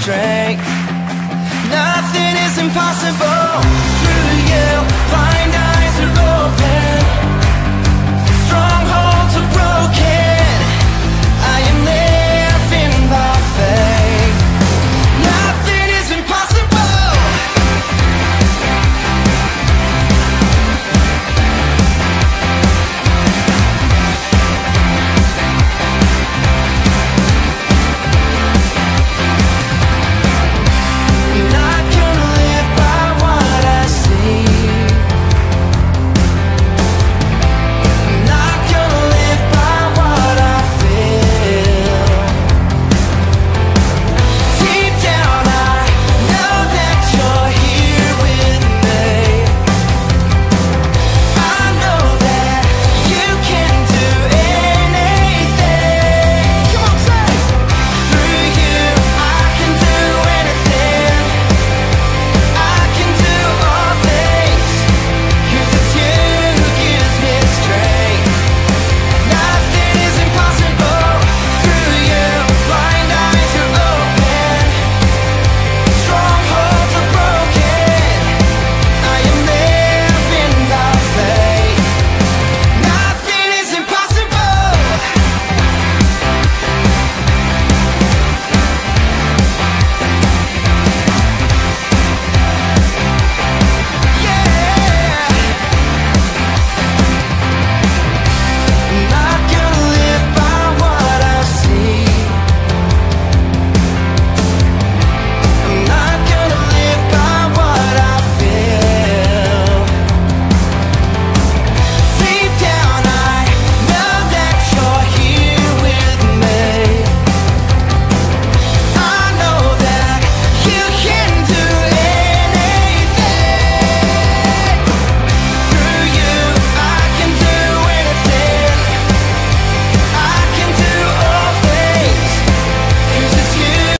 strength. Nothing is impossible.